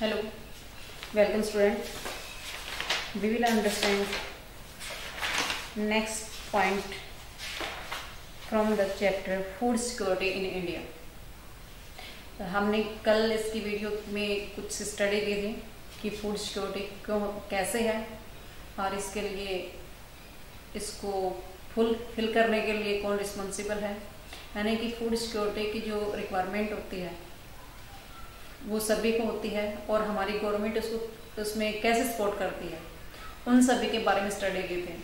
Hello, welcome student. We will understand next point from the chapter food security in India. हमने कल इसकी video में कुछ study की थी कि फ़ूड सिक्योरिटी क्यों कैसे है और इसके लिए इसको फुल फिल करने के लिए कौन रिस्पॉन्सिबल है यानी कि फ़ूड सिक्योरिटी की जो रिक्वायरमेंट होती है वो सभी को होती है और हमारी गवर्नमेंट उसको, उसमें कैसे सपोर्ट करती है? उन सभी के बारे में स्टडी की थी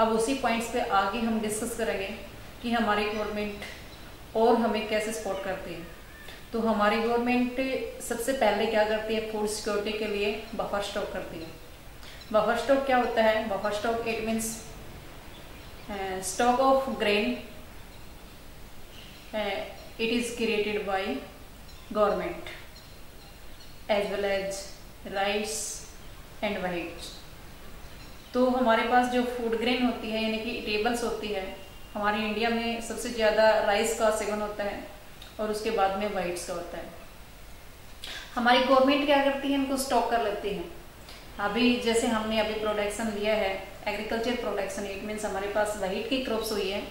अब उसी पॉइंट्स पे आगे हम डिस्कस करेंगे कि हमारी गवर्नमेंट और हमें कैसे सपोर्ट करती है। तो हमारी गवर्नमेंट सबसे पहले क्या करती है? फ़ूड सिक्योरिटी के लिए बफर स्टॉक करती है। बफर स्टॉक क्या होता है? Buffer stock it means stock of grain it is created by government as well as rice and wheat तो हमारे पास जो फ़ूड ग्रेन होती है, यानी कि टेबल्स होती है, हमारे इंडिया में सबसे ज़्यादा राइस का सेवन होता है और उसके बाद में वाइट्स का होता है। हमारी गवर्नमेंट क्या करती है, इनको स्टॉक कर लेती है। अभी जैसे हमने अभी प्रोडक्शन लिया है एग्रीकल्चर प्रोडक्शन इट मीन्स हमारे पास वाइट की क्रॉप्स हुई है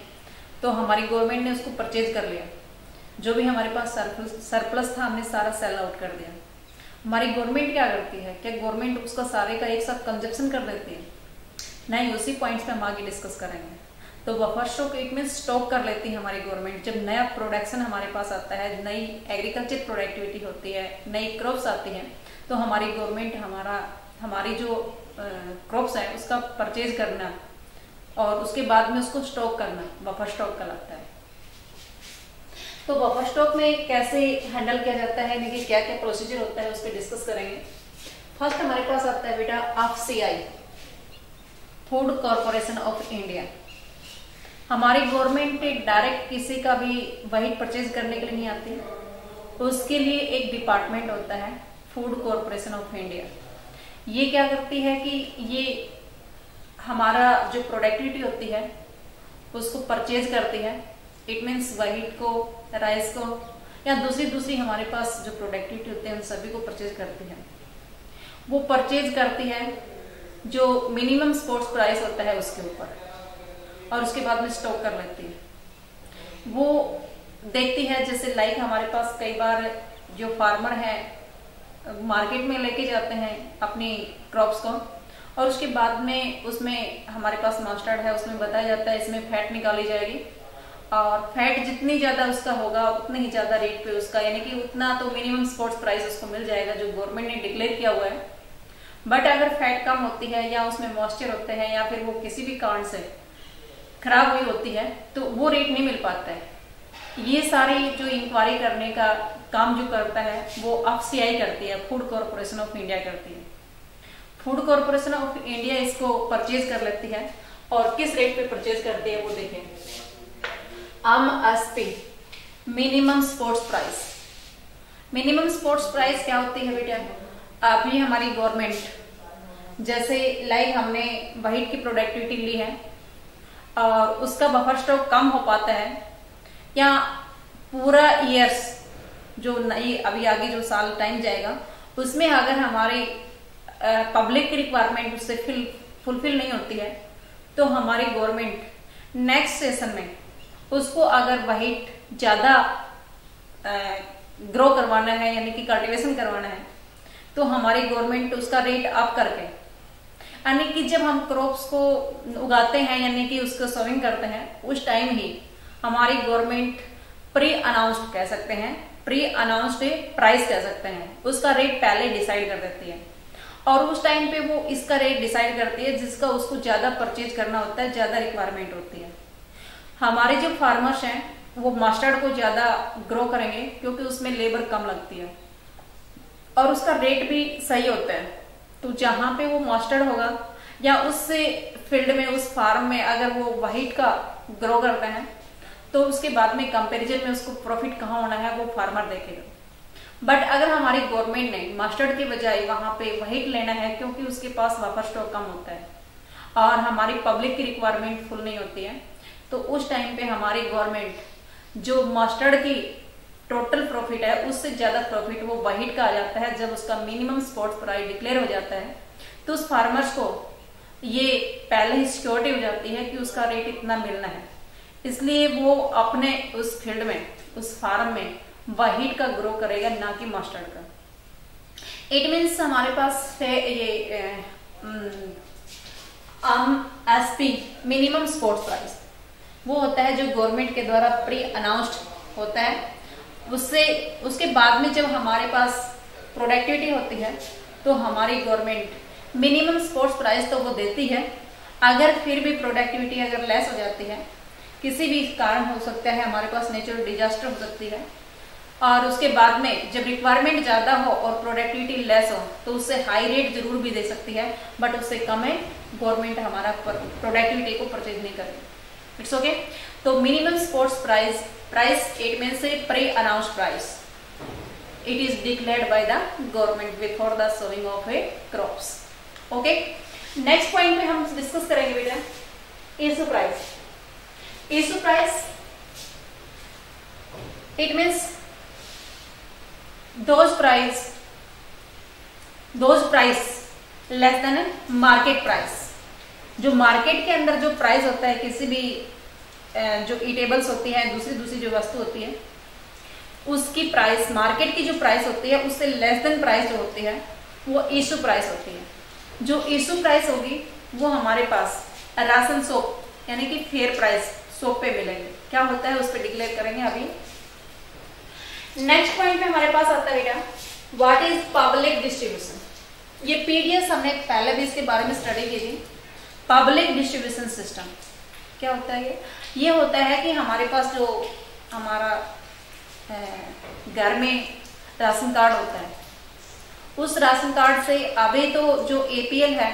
तो हमारी गवर्नमेंट ने उसको परचेज कर लिया। जो भी हमारे पास सरप्लस था, हमने सारा सेल आउट कर दिया। हमारी गवर्नमेंट क्या करती है? क्या गवर्नमेंट उसका सारे का एक साथ कंजप्शन कर देती है? नहीं उसी पॉइंट्स पे हम आगे डिस्कस करेंगे। तो बफर स्टॉक एक में स्टॉक कर लेती है हमारी गवर्नमेंट जब नया प्रोडक्शन हमारे पास आता है, नई एग्रीकल्चर प्रोडक्टिविटी होती है, नई क्रॉप्स आती हैं तो हमारी गवर्नमेंट हमारा, हमारी जो क्रॉप्स है, उसका परचेज करना और उसके बाद में उसको स्टॉक करना बफर स्टॉक कहलाता है। तो बफर स्टॉक में कैसे हैंडल किया जाता है, यानी कि क्या क्या प्रोसीजर होता है, उस पर डिस्कस करेंगे। फ़र्स्ट हमारे पास आता है बेटा F C I food corporation of India हमारी गवर्नमेंट डायरेक्ट किसी का भी वही परचेज करने के लिए नहीं आती। उसके लिए एक डिपार्टमेंट होता है फ़ूड कॉरपोरेशन ऑफ़ इंडिया ये क्या करती है कि ये हमारा जो प्रोडक्टिविटी होती है, उसको परचेज करती है। इट मीन्स वाइट को राइस को, या दूसरी दूसरी हमारे पास जो प्रोडक्टिविटी होते हैं, उन सभी को परचेज करती है। वो परचेज करती है जो मिनिमम स्पोर्ट्स प्राइस होता है उसके ऊपर, और उसके बाद में स्टॉक कर लेती है। वो देखती है, जैसे लाइक हमारे पास कई बार जो फार्मर है मार्केट में लेके जाते हैं अपनी क्रॉप्स को, और उसके बाद में उसमें हमारे पास मास्टर्ड है, उसमें बताया जाता है, इसमें फैट निकाली जाएगी। और फैट जितनी ज़्यादा उसका होगा, उतने ही ज़्यादा रेट पे उसका, यानी कि उतना तो मिनिमम स्पोर्ट्स प्राइस उसको मिल जाएगा जो गवर्नमेंट ने डिक्लेयर किया हुआ है। बट अगर फैट कम होती है या उसमें मॉइस्चर होते हैं या फिर वो किसी भी कारण से खराब हुई होती है तो वो रेट नहीं मिल पाता है। ये सारी जो इंक्वायरी करने का काम जो करता है, वो एफ़ करती है फ़ूड कॉरपोरेशन ऑफ़ इंडिया करती है। फ़ूड कॉरपोरेशन ऑफ़ इंडिया इसको परचेज कर लेती है और किस रेट पे परचेज करती है वो देखें। M S P minimum sports price minimum sports price क्या होती है बेटा? अभी हमारी गवर्नमेंट जैसे लाइक हमने वाइट की प्रोडक्टिविटी ली है, और उसका बफर स्टॉक कम हो पाता है, या पूरा ईयर्स जो नई, अभी आगे जो साल टाइम जाएगा, उसमें अगर हमारी पब्लिक की रिक्वायरमेंट उससे फुलफिल नहीं होती है तो हमारी गवर्नमेंट नेक्स्ट सेशन में उसको अगर वाइट ज़्यादा ग्रो करवाना है, यानी कि कल्टीवेशन करवाना है तो हमारी गवर्नमेंट उसका रेट अप करके, यानी कि जब हम क्रॉप्स को उगाते हैं, यानी कि उसको सोविंग करते हैं, उस टाइम ही हमारी गवर्नमेंट प्री अनाउंस्ड कह सकते हैं प्री अनाउंस्ड प्राइस कह सकते हैं, उसका रेट पहले डिसाइड कर देती है। और उस टाइम पे वो इसका रेट डिसाइड करती है, जिसका उसको ज़्यादा परचेज करना होता है, ज़्यादा रिक्वायरमेंट होती है। हमारे जो फार्मर्स हैं, वो मस्टर्ड को ज़्यादा ग्रो करेंगे क्योंकि उसमें लेबर कम लगती है। और उसका रेट भी सही होता है। तो जहाँ पे वो मस्टर्ड होगा, या उस फ़ील्ड में, उस फार्म में अगर वो वाइट का ग्रो करते हैं तो उसके बाद में कंपैरिजन में उसको प्रॉफिट कहाँ होना है, वो फार्मर देखेगा। बट अगर हमारी गवर्नमेंट ने मस्टर्ड के बजाय वहाँ पे वाइट लेना है, क्योंकि उसके पास बफर स्टॉक कम होता है, और हमारी पब्लिक की रिक्वायरमेंट फुल नहीं होती है तो उस टाइम पे हमारी गवर्नमेंट जो मस्टर्ड की टोटल प्रॉफिट है, उससे ज़्यादा प्रॉफिट वो वाहिट का आ जाता है जब उसका मिनिमम स्पोर्ट प्राइस डिक्लेयर हो जाता है। तो उस फार्मर्स को ये पहले ही सिक्योरिटी हो जाती है कि उसका रेट इतना मिलना है। इसलिए वो अपने उस फ़ील्ड में, उस फार्म में वाहिट का ग्रो करेगा, ना कि मस्टर्ड का। इट मीन्स हमारे पास है ये S P minimum sport price वो होता है जो गवर्नमेंट के द्वारा प्री अनाउंस्ड होता है। उससे, उसके बाद में जब हमारे पास प्रोडक्टिविटी होती है तो हमारी गवर्नमेंट मिनिमम स्पोर्ट्स प्राइस तो वो देती है। अगर फिर भी प्रोडक्टिविटी अगर लेस हो जाती है, किसी भी कारण हो सकता है, हमारे पास नेचुरल डिजास्टर हो सकती है। और उसके बाद में जब रिक्वायरमेंट ज़्यादा हो और प्रोडक्टिविटी लेस हो तो उससे हाई रेट ज़रूर भी दे सकती है बट उससे कम है गवर्नमेंट हमारा प्रोडक्टिविटी को परचेज नहीं करेगी इट्स ओके तो minimum sports price price it mean से pre announce price it is declared by the government before the sowing of a crops okay next point पे हम डिस्कस करेंगे बेटा. Issue price issue price it means those price those price less than market price जो market के अंदर जो price होता है, किसी भी जो ईटेबल्स होती है दूसरी दूसरी जो वस्तु होती है, उसकी प्राइस मार्केट की जो प्राइस होती है, उससे लेस देन प्राइस जो होती है, वो इशू प्राइस होती है। जो इशू प्राइस होगी, वो हमारे पास राशन सोप यानी कि फेयर प्राइस सोप पे मिलेंगे। क्या होता है, उस पर डिक्लेयर करेंगे अभी। नेक्स्ट पॉइंट पे हमारे पास आता है बेटा व्हाट इज़ पब्लिक डिस्ट्रीब्यूशन ये पीडीएस हमने पहले भी इसके बारे में स्टडी की थी। पब्लिक डिस्ट्रीब्यूशन सिस्टम क्या होता है ये? ये होता है कि हमारे पास जो हमारा घर में राशन कार्ड होता है, उस राशन कार्ड से अभी तो जो एपीएल है,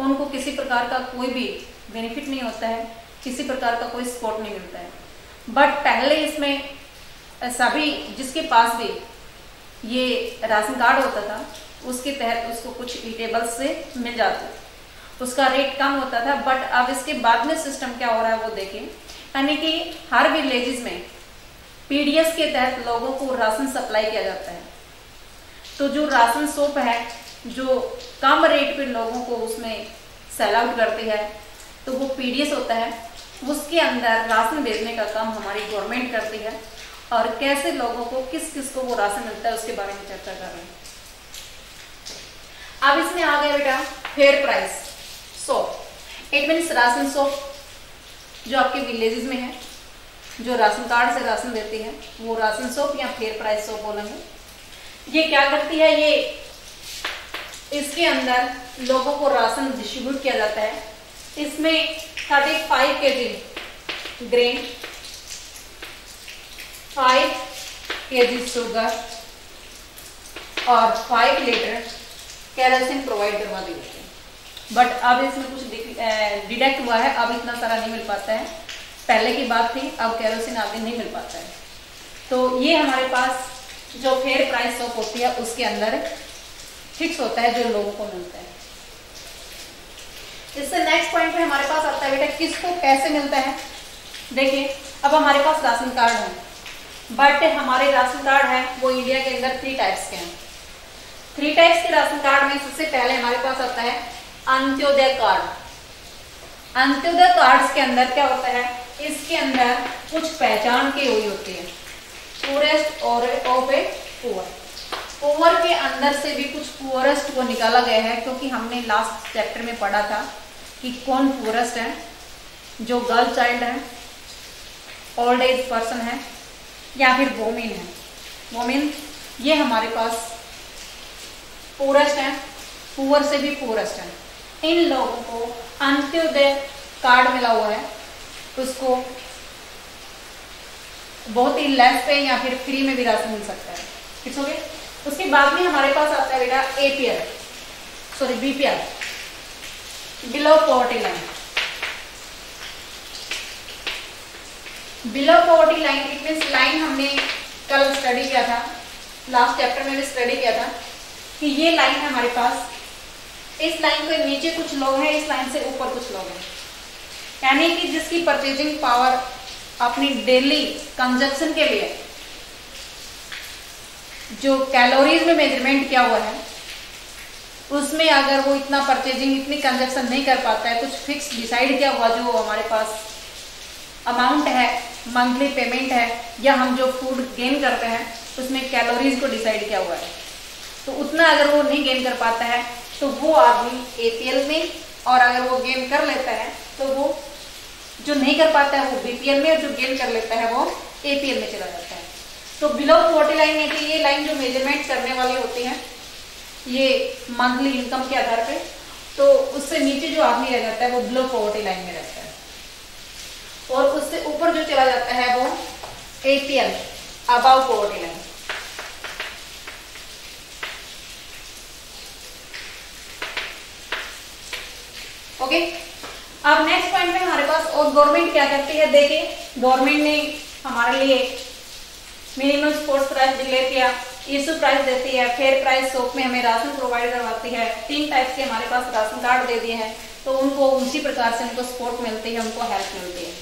उनको किसी प्रकार का कोई भी बेनिफिट नहीं होता है, किसी प्रकार का कोई सपोर्ट नहीं मिलता है। बट पहले इसमें सभी जिसके पास भी ये राशन कार्ड होता था, उसके तहत उसको कुछ ईटेबल्स से मिल जाते उसका रेट कम होता था बट अब इसके बाद में सिस्टम क्या हो रहा है वो देखें। यानी कि हर विलेजेस में पीडीएस के तहत लोगों को राशन सप्लाई किया जाता है। तो जो राशन सोप है, जो कम रेट पे लोगों को उसमें सेल आउट करती है तो वो पीडीएस होता है। उसके अंदर राशन भेजने का काम हमारी गवर्नमेंट करती है और कैसे लोगों को, किस किस को वो राशन मिलता है उसके बारे में चर्चा कर रहे हैं। अब इसमें आ गया बेटा fair price shop it mean ration shop जो आपके विलेजेस में है, जो राशन कार्ड से राशन देती है, वो राशन सोप या फेयर प्राइस सोप बोलेंगे ये क्या करती है? ये इसके अंदर लोगों को राशन डिस्ट्रीब्यूट किया जाता है। इसमें थर्टी फाइव के G grain five K G sugar और फाइव लीटर कैरोसिन प्रोवाइड करवा दी गई है। बट अब इसमें कुछ डिडक्ट हुआ है, अब इतना सारा नहीं मिल पाता है। पहले की बात थी, अब कैरोसिन आगे नहीं मिल पाता है। तो ये हमारे पास जो फेयर प्राइस शॉप होती है उसके अंदर फिक्स होता है, जो लोगों को मिलता है। इससे नेक्स्ट पॉइंट पे हमारे पास आता है, बेटा, किसको कैसे मिलता है? देखिए, अब हमारे पास राशन कार्ड है। बट हमारे राशन कार्ड है, वो इंडिया के अंदर थ्री टाइप्स के हैं। थ्री टाइप्स के राशन कार्ड में सबसे पहले हमारे पास आता है अंत्योदय कार्ड। अंत्योदय कार्ड के अंदर क्या होता है? इसके अंदर कुछ पहचान की हुई होती है। पुअरेस्ट और ऑफ़ ए पुअर पुअर के अंदर से भी कुछ पुअरेस्ट को निकाला गया है, क्योंकि हमने लास्ट चैप्टर में पढ़ा था कि कौन पुअरेस्ट है, जो गर्ल चाइल्ड है ओल्ड एज पर्सन है, या फिर वोमिन है। वोमिन ये हमारे पास पूरस्ट है पुअर से भी पूरस्ट है। इन लोगों को अंत्योदय कार्ड मिला हुआ है। उसको बहुत ही लेस पे या फिर फ्री में भी राशन मिल सकता है। ठीक हो उसके बाद में हमारे पास आता है बेटा APL sorry BPL below poverty line below poverty line it mean line हमने कल स्टडी किया था। लास्ट चैप्टर में भी स्टडी किया था कि ये लाइन है हमारे पास इस लाइन के नीचे कुछ लोग हैं, इस लाइन से ऊपर कुछ लोग हैं। यानी कि जिसकी परचेजिंग पावर अपनी डेली कंजप्शन के लिए, जो कैलोरीज में मेज़रमेंट किया हुआ है, उसमें अगर वो इतना परचेजिंग इतनी कंजप्शन नहीं कर पाता है, कुछ फिक्स डिसाइड किया हुआ जो हमारे पास अमाउंट है मंथली पेमेंट है, या हम जो फ़ूड गेन करते हैं, उसमें कैलोरीज को डिसाइड किया हुआ है। तो उतना अगर वो नहीं गेन कर पाता है तो वो आदमी एपीएल में, और अगर वो गेन कर लेता है तो वो जो नहीं कर पाता है वो बीपीएल में, और जो गेन कर लेता है वो एपीएल में चला जाता है। तो बिलो फोर्टी लाइन है कि ये लाइन जो मेज़रमेंट करने वाली होती है, ये मंथली इनकम के आधार पे तो उससे नीचे जो आदमी रह जाता है वो बिलो पॉवर्टी लाइन में रहता है। और उससे ऊपर जो चला जाता है वो APL above poverty line okay? अब नेक्स्ट पॉइंट में हमारे पास और गवर्नमेंट क्या करती है? देखिए गवर्नमेंट ने हमारे लिए मिनिमम स्पोर्ट्स प्राइस डिक्लेयर किया इशू प्राइस देती है फेयर प्राइस शॉप में हमें राशन प्रोवाइड करवाती है, तीन टाइप के हमारे पास राशन कार्ड दे दिए हैं तो उनको उसी प्रकार से उनको सपोर्ट मिलती है, उनको हेल्प मिलती है।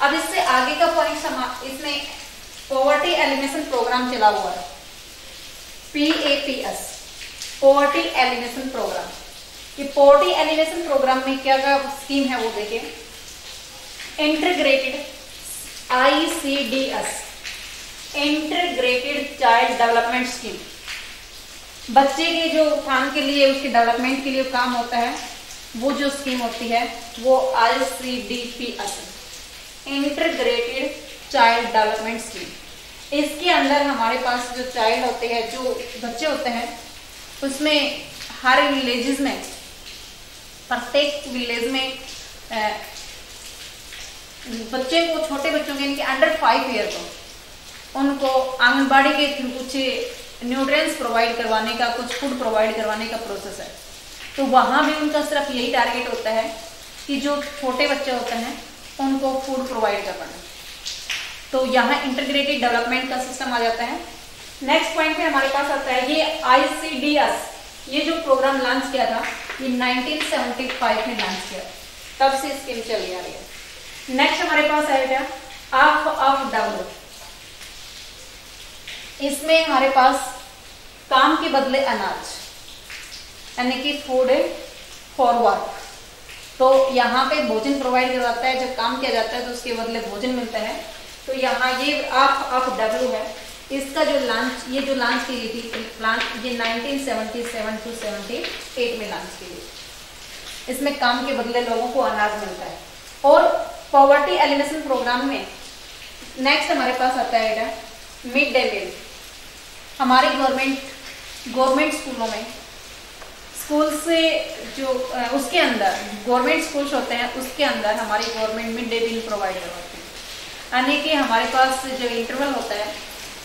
अब इससे आगे का पॉइंट इसमें पॉवर्टी एलिमिनेशन प्रोग्राम चला हुआ है P A P S poverty elimination programme ये पॉवर्टी एलिवेशन प्रोग्राम में क्या क्या स्कीम है वो देखें। Integrated I C D S integrated child development scheme बच्चे के जो उत्थान के लिए, उसके डेवलपमेंट के लिए काम होता है, वो जो स्कीम होती है, वो I C D P S child development scheme इसके अंदर हमारे पास जो चाइल्ड होते हैं, जो बच्चे होते हैं, उसमें हर विलेजेस में प्रत्येक विलेज में बच्चे को, छोटे बच्चों के, इनके अंडर फाइव ईयर को, उनको आंगनबाड़ी के थ्रू कुछ न्यूट्रिएंट्स प्रोवाइड करवाने का, कुछ फ़ूड प्रोवाइड करवाने का प्रोसेस है। तो वहाँ भी उनका सिर्फ़ यही टारगेट होता है कि जो छोटे बच्चे होते हैं, उनको फ़ूड प्रोवाइड करवाना तो यहाँ इंटीग्रेटेड डेवलपमेंट का सिस्टम आ जाता है। नेक्स्ट पॉइंट में हमारे पास आता है, ये आईसीडीएस ये जो प्रोग्राम लॉन्च किया था, ये 1975 में लॉन्च किया। तब से स्कीम चली आ रही है नेक्स्ट हमारे पास आएगा ऑफ़ ऑफ़ डेवलप इसमें हमारे पास काम के बदले अनाज, यानी कि फ़ूड फॉर वर्क तो यहाँ पे भोजन प्रोवाइड किया जाता है, जब काम किया जाता है तो उसके बदले भोजन मिलता है। तो यहाँ ये आप आप डब्ल्यू है। इसका जो लॉन्च ये जो लॉन्च की गई थी प्लान ये 1977 टू 78 में लॉन्च की गई इसमें काम के बदले लोगों को अनाज मिलता है। और पॉवर्टी एलिमिनेशन प्रोग्राम में नेक्स्ट हमारे पास आता है मिड डे मील हमारे गवर्नमेंट गवर्नमेंट स्कूलों में स्कूल से जो उसके अंदर गवर्नमेंट स्कूल्स होते हैं, उसके अंदर हमारी government mid day meal provide करवाती है। यानी कि हमारे पास जो इंटरवल होता है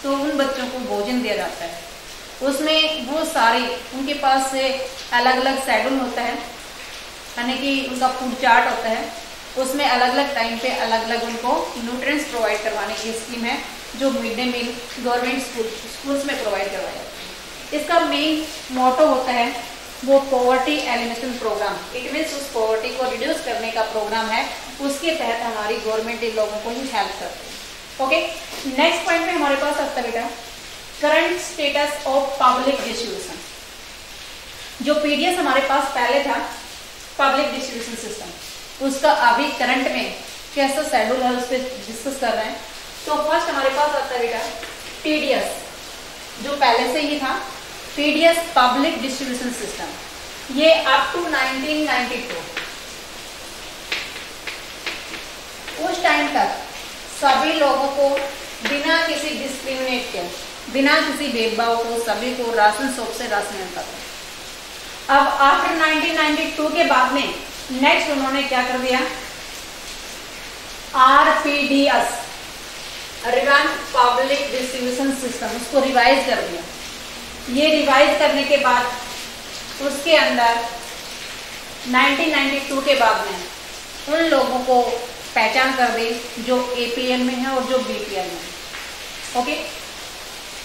तो उन बच्चों को भोजन दिया जाता है। उसमें वो सारे, उनके पास से अलग अलग शेड्यूल होता है, यानी कि उनका फ़ूड चार्ट होता है। उसमें अलग अलग टाइम पे अलग अलग उनको न्यूट्रिएंट्स प्रोवाइड करवाने की स्कीम है, जो mid day meal government school schools में प्रोवाइड करवाया जाता है। इसका मेन मोटो होता है, वो poverty elimination program it means उस पॉवर्टी को रिड्यूस करने का प्रोग्राम है, उसके तहत हमारी गवर्नमेंट इन लोगों को ही हेल्प करती है। ओके नेक्स्ट पॉइंट में हमारे पास आता बेटा current status of public distribution जो पीडीएस हमारे पास पहले था पब्लिक डिस्ट्रीब्यूशन सिस्टम उसका अभी करंट में कैसा शेड्यूल है उस पर डिस्कस कर रहे हैं। तो फ़र्स्ट हमारे पास आता बेटा टीडीएस जो पहले से ही था पीडीएस पब्लिक डिस्ट्रीब्यूशन सिस्टम ये अप टू 1992 उस टाइम तक सभी लोगों को बिना किसी डिस्क्रिमिनेट के, बिना किसी भेदभाव को, सभी को राशन शॉप से राशन मिलता था। अब आफ्टर 1992 के बाद में नेक्स्ट उन्होंने क्या कर दिया? RPDS revamped public distribution system उसको रिवाइज कर दिया। ये रिवाइज करने के बाद, उसके अंदर 1992 के बाद में उन लोगों को पहचान कर दे जो एपीएल में है और जो बीपीएल में है। ओके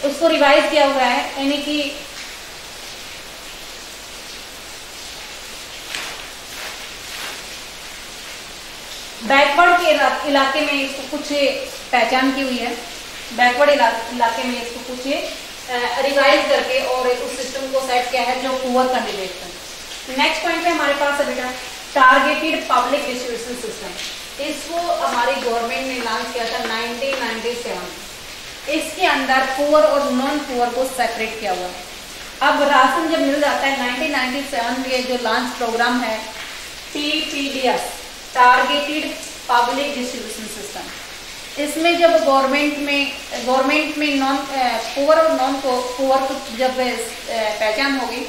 उसको रिवाइज किया हुआ है, यानी कि बैकवर्ड के इलाके में इसको कुछ पहचान की हुई है। बैकवर्ड इलाके में इसको कुछ रिवाइज करके और उस सिस्टम को सेट किया है जो पुअर कैंडिडेट का नेक्स्ट पॉइंट पे हमारे पास है बेटा टारगेटेड पब्लिक डिस्ट्रीब्यूशन सिस्टम इसको हमारी गवर्नमेंट ने लॉन्च किया था 1997 इसके अंदर पुअर और नॉन पुअर को सेपरेट किया हुआ है। अब राशन जब मिल जाता है 1997 में जो लॉन्च प्रोग्राम है TPDS targeted public distribution system इसमें जब गवर्नमेंट में गवर्नमेंट में नॉन पुअर और नॉन पुअर को जब पहचान होगी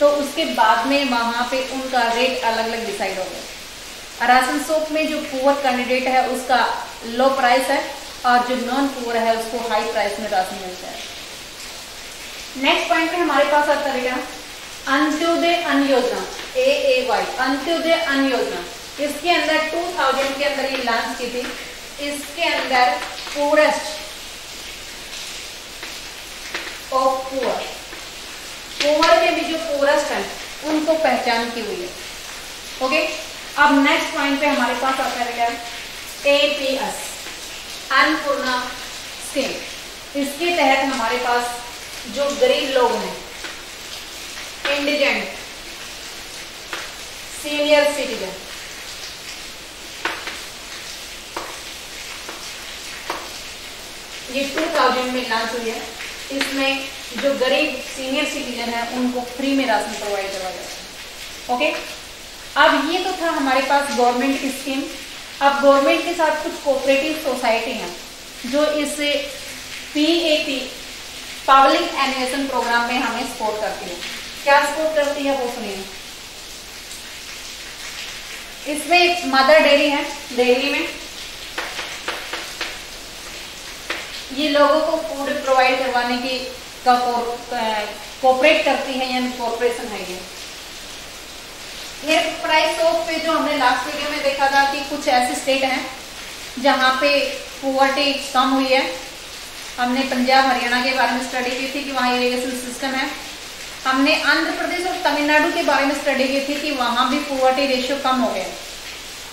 तो उसके बाद में वहाँ पे उनका रेट अलग अलग डिसाइड हो गया राशन सोप में जो पुअर कैंडिडेट है, उसका लो प्राइस है और जो नॉन पुअर है, उसको हाई प्राइस में राशन मिलता है। नेक्स्ट पॉइंट पे हमारे पास आता है अंत्योदय अन्न योजना ए ए वाई अंत्योदय अन्न योजना। इसके अंदर 2000 के अंदर ये लॉन्च की थी। इसके अंदर पूरेस्ट ऑफ़ पुअर पुअर के भी जो पोरेस्ट है, उनको पहचान की हुई है। ओके अब नेक्स्ट पॉइंट पे हमारे पास आता है एपीएस अन्नपूर्णा स्कीम इसके तहत हमारे पास जो गरीब लोग हैं इंडिजेंट सीनियर सिटीजन ये 2000 में लॉन्च हुई है। इसमें जो गरीब सीनियर सिटीजन है, उनको फ्री में राशन प्रोवाइड करवाया जाता है। ओके अब ये तो था हमारे पास गवर्नमेंट की स्कीम अब गवर्नमेंट के साथ कुछ कोऑपरेटिव सोसाइटी हैं, जो इस पीएपी पब्लिक एनिमेशन प्रोग्राम में हमें सपोर्ट करती है। क्या सपोर्ट करती है वो सुनिए। इसमें मदर डेयरी है डेयरी में। ये लोगों को फ़ूड प्रोवाइड करवाने की कोऑपरेट करती है, यानी कॉरपोरेशन है ये। ये प्राइस ऑफ़ पे जो हमने लास्ट वीडियो में देखा था कि कुछ ऐसे स्टेट हैं जहाँ पे पुअर्टी कम हुई है। हमने पंजाब, हरियाणा के बारे में स्टडी की थी कि वहाँ इरीगेशन सिस्टम है। हमने आंध्र प्रदेश और तमिलनाडु के बारे में स्टडी की थी कि वहाँ भी पुअर्टी रेशियो कम हो गया।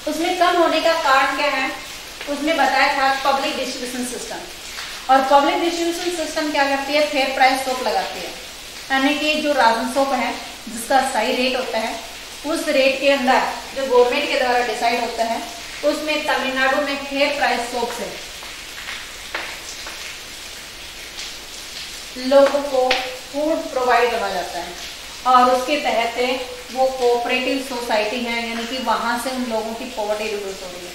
उसमें कम होने का कारण क्या है? उसमें बताया था पब्लिक डिस्ट्रीब्यूशन सिस्टम और पब्लिक डिस्ट्रीब्यूशन सिस्टम क्या करती है? फेयर प्राइस सोप लगाती है। यानी कि जो राशन सोप है, जिसका सही रेट होता है उस रेट के अंदर जो गवर्नमेंट के द्वारा डिसाइड होता है, उसमें तमिलनाडु में फेयर प्राइस सोप से लोगों को फ़ूड प्रोवाइड करवाया जाता है। और उसके तहत वो कोऑपरेटिव सोसाइटी है, यानी कि वहाँ से उन लोगों की पॉवर्टी रिड्यूस हो रही है।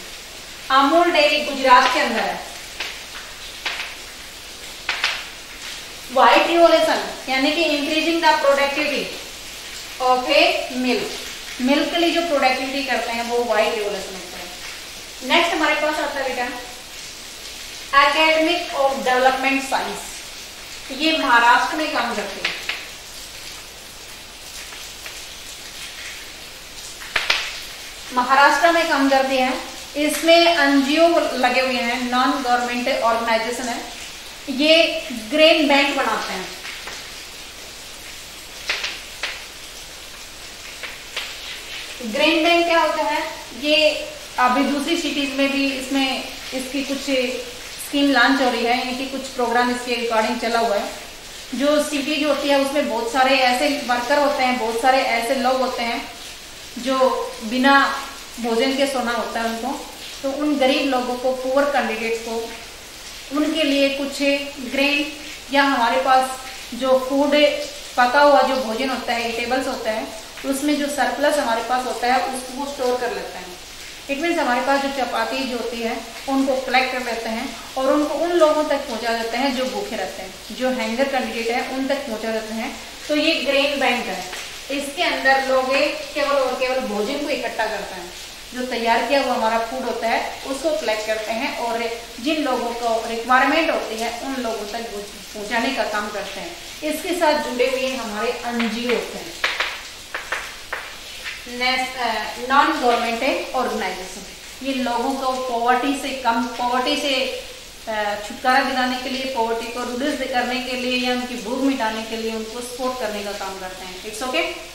अमूल डेयरी गुजरात के अंदर है। वाइट रिवोल्यूशन यानी कि increasing the productivity of a milk milk के लिए जो प्रोडक्टिविटी करते हैं, वो वाइट रिवोल्यूशन होता है। नेक्स्ट हमारे पास आता है बेटा एकेडमिक ऑफ़ डेवलपमेंट साइंस ये महाराष्ट्र में काम करते हैं। महाराष्ट्र में काम करते हैं। इसमें एनजीओ लगे हुए हैं नॉन गवर्नमेंट ऑर्गेनाइजेशन है। ये ग्रेन बैंक बनाते हैं। ग्रेन बैंक क्या होता है? ये अभी दूसरी सिटीज़ में भी इसमें इसकी कुछ स्कीम लॉन्च हो रही है। यानी कि कुछ प्रोग्राम इसके रिकॉर्डिंग चला हुआ है। जो सिटीज़ होती है, उसमें बहुत सारे ऐसे वर्कर होते हैं, बहुत सारे ऐसे लोग होते हैं, जो बिना भोजन के सोना होता है उनको। तो उन गरीब लोगों को पुअर कैंडिडेट को, उनके लिए कुछ ग्रेन या हमारे पास जो फ़ूड पका हुआ जो भोजन होता है टेबल्स होता है उसमें जो सरप्लस हमारे पास होता है, उसको स्टोर कर लेते हैं। इट मीन्स हमारे पास जो चपाती जो होती है, उनको कलेक्ट कर लेते हैं और उनको उन लोगों तक पहुँचा देते हैं जो भूखे रहते हैं। जो हैंगर कैंडिडेट है, उन तक पहुँचा देते हैं। तो ये ग्रेन बैंक है। इसके अंदर लोग केवल और केवल भोजन को इकट्ठा करते हैं। जो तैयार किया हुआ हमारा फ़ूड होता है, उसको कलेक्ट करते हैं और जिन लोगों को रिक्वायरमेंट होती है, उन लोगों तक पहुँचाने का काम करते हैं। इसके साथ जुड़े हुए हमारे एनजीओ होते हैं। नॉन गवर्नमेंट ऑर्गेनाइजेशन ये लोगों को पॉवर्टी से कम पॉवर्टी से छुटकारा दिलाने के लिए पॉवर्टी को रिड्यूस करने के लिए या उनकी भूख मिटाने के लिए उनको सपोर्ट करने का काम करते हैं इट्स ओके okay?